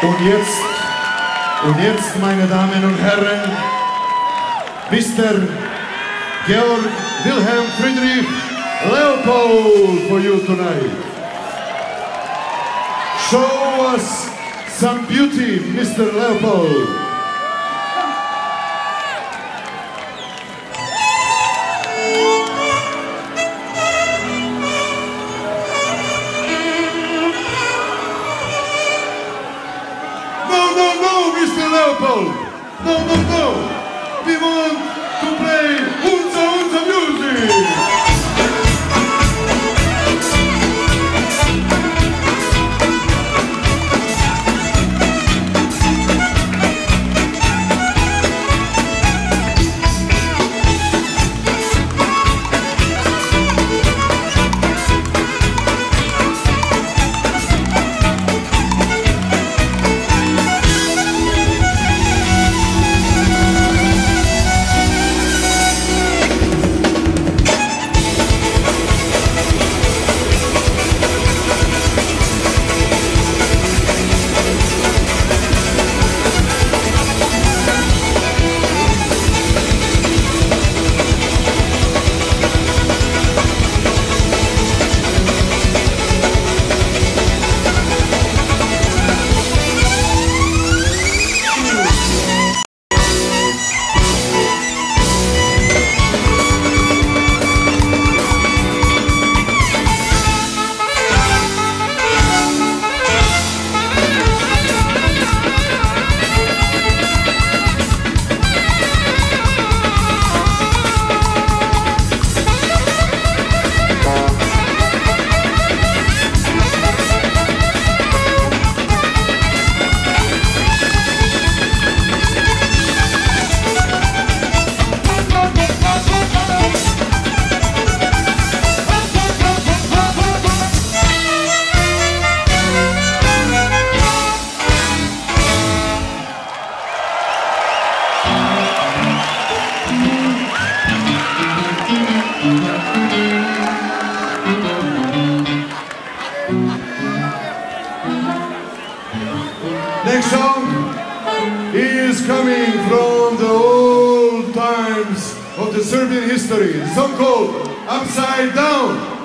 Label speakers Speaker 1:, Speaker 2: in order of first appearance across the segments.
Speaker 1: Und jetzt, und jetzt, meine Damen und Herren, Mr. Georg Wilhelm Friedrich Leopold for you tonight. Show us some beauty, Mr. Leopold. Mr. Leopold. No, no, no. We want to play Unza Unza music. The Serbian history. Song called Upside Down.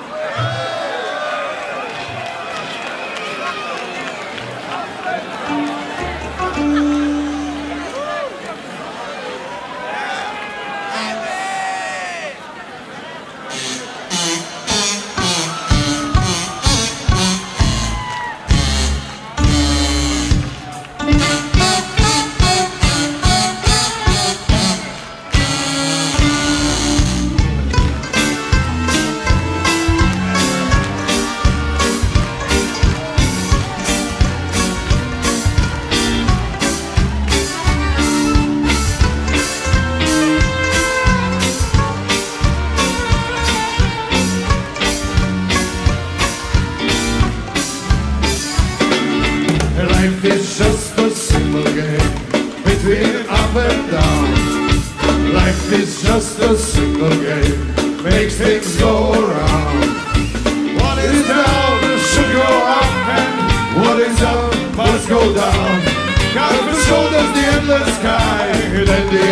Speaker 1: Just a simple game, makes things go around. What is down should go up, and what is up must go down. God for shoulders the endless sky, then the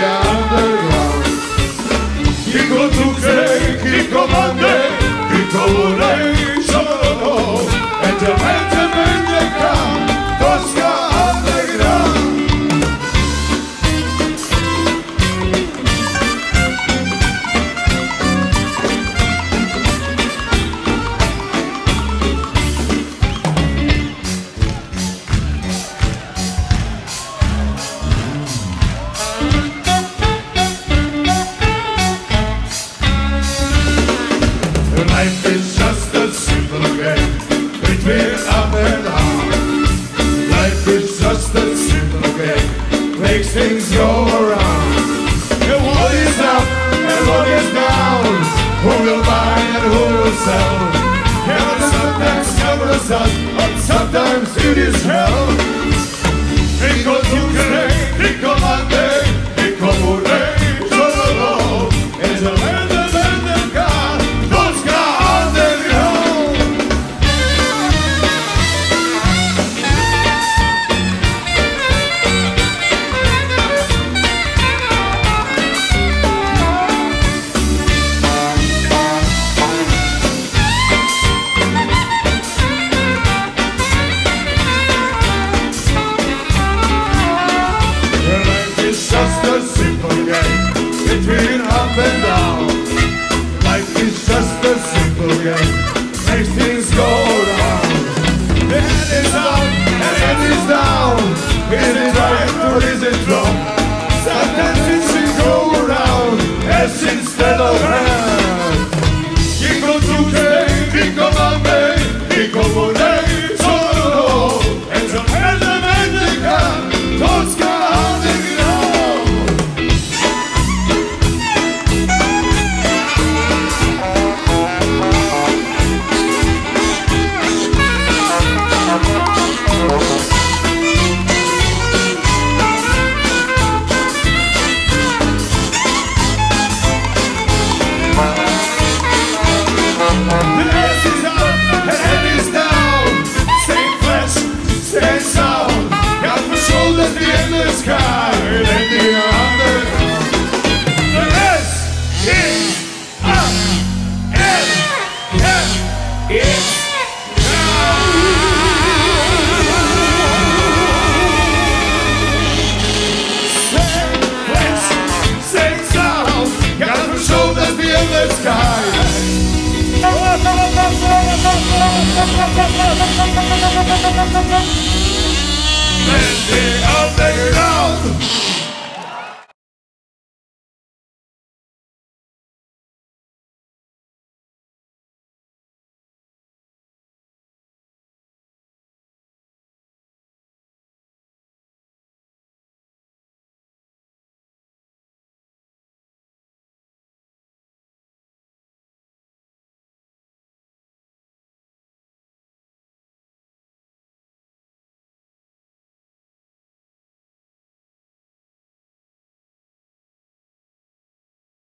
Speaker 1: things go around. And what is up and what is down? Who will buy and who will sell? Heaven sometimes covers us, but sometimes it is hell. Or is it Det är underground